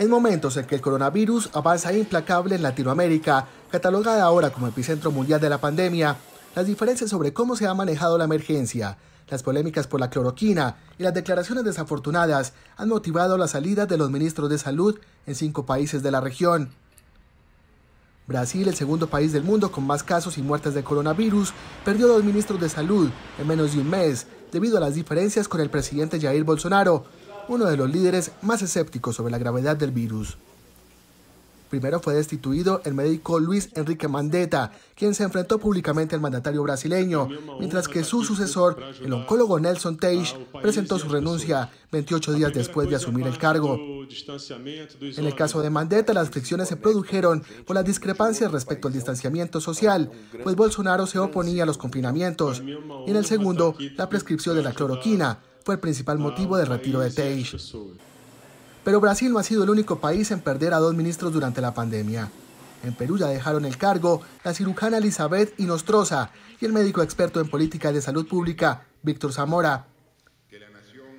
En momentos en que el coronavirus avanza implacable en Latinoamérica, catalogada ahora como epicentro mundial de la pandemia, las diferencias sobre cómo se ha manejado la emergencia, las polémicas por la cloroquina y las declaraciones desafortunadas han motivado la salida de los ministros de salud en cinco países de la región. Brasil, el segundo país del mundo con más casos y muertes de coronavirus, perdió dos ministros de salud en menos de un mes debido a las diferencias con el presidente Jair Bolsonaro, uno de los líderes más escépticos sobre la gravedad del virus. Primero fue destituido el médico Luis Enrique Mandetta, quien se enfrentó públicamente al mandatario brasileño, mientras que su sucesor, el oncólogo Nelson Teich, presentó su renuncia 28 días después de asumir el cargo. En el caso de Mandetta, las fricciones se produjeron por las discrepancias respecto al distanciamiento social, pues Bolsonaro se oponía a los confinamientos, y en el segundo, la prescripción de la cloroquina, fue el principal motivo del retiro de Teich. Pero Brasil no ha sido el único país en perder a dos ministros durante la pandemia. En Perú ya dejaron el cargo la cirujana Elizabeth Inostroza y el médico experto en política de salud pública, Víctor Zamora.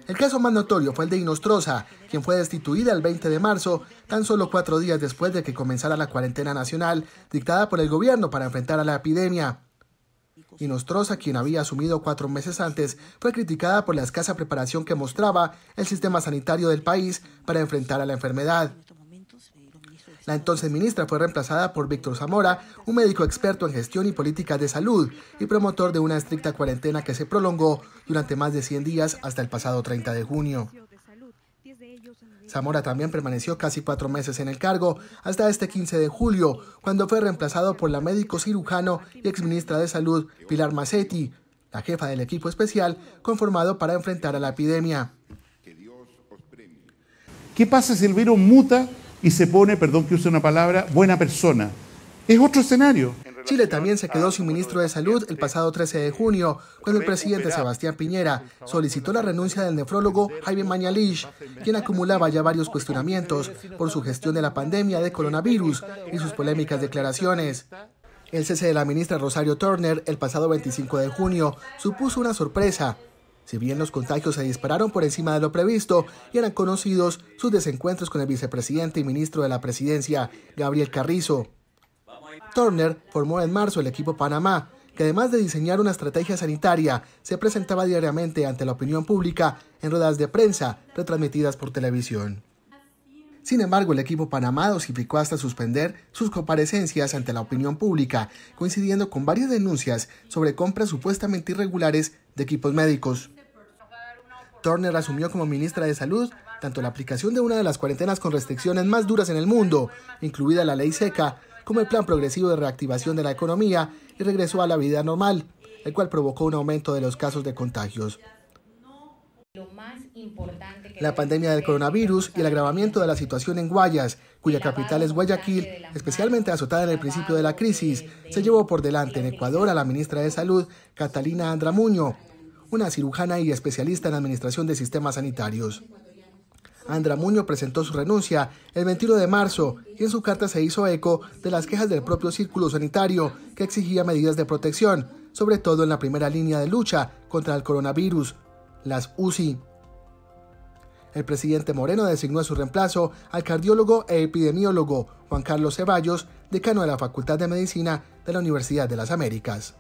El caso más notorio fue el de Inostroza, quien fue destituida el 20 de marzo, tan solo cuatro días después de que comenzara la cuarentena nacional dictada por el gobierno para enfrentar a la epidemia y Nostroza, quien había asumido cuatro meses antes, fue criticada por la escasa preparación que mostraba el sistema sanitario del país para enfrentar a la enfermedad. La entonces ministra fue reemplazada por Víctor Zamora, un médico experto en gestión y políticas de salud y promotor de una estricta cuarentena que se prolongó durante más de 100 días hasta el pasado 30 de junio. Zamora también permaneció casi cuatro meses en el cargo hasta este 15 de julio, cuando fue reemplazado por la médico cirujano y exministra de Salud Pilar Massetti, la jefa del equipo especial conformado para enfrentar a la epidemia. ¿Qué pasa si el virus muta y se pone, perdón que use una palabra, buena persona? Es otro escenario. Chile también se quedó sin ministro de Salud el pasado 13 de junio, cuando el presidente Sebastián Piñera solicitó la renuncia del nefrólogo Jaime Mañalich, quien acumulaba ya varios cuestionamientos por su gestión de la pandemia de coronavirus y sus polémicas declaraciones. El cese de la ministra Rosario Turner el pasado 25 de junio supuso una sorpresa. Si bien los contagios se dispararon por encima de lo previsto y eran conocidos sus desencuentros con el vicepresidente y ministro de la presidencia, Gabriel Carrizo. Turner formó en marzo el equipo Panamá, que además de diseñar una estrategia sanitaria, se presentaba diariamente ante la opinión pública en ruedas de prensa retransmitidas por televisión. Sin embargo, el equipo Panamá dosificó hasta suspender sus comparecencias ante la opinión pública, coincidiendo con varias denuncias sobre compras supuestamente irregulares de equipos médicos. Turner asumió como ministra de Salud tanto la aplicación de una de las cuarentenas con restricciones más duras en el mundo, incluida la ley seca, como el plan progresivo de reactivación de la economía y regresó a la vida normal, el cual provocó un aumento de los casos de contagios. La pandemia del coronavirus y el agravamiento de la situación en Guayas, cuya capital es Guayaquil, especialmente azotada en el principio de la crisis, se llevó por delante en Ecuador a la ministra de Salud, Catalina Andramuño, una cirujana y especialista en administración de sistemas sanitarios. Andra Muñoz presentó su renuncia el 21 de marzo y en su carta se hizo eco de las quejas del propio círculo sanitario que exigía medidas de protección, sobre todo en la primera línea de lucha contra el coronavirus, las UCI. El presidente Moreno designó a su reemplazo al cardiólogo e epidemiólogo Juan Carlos Ceballos, decano de la Facultad de Medicina de la Universidad de las Américas.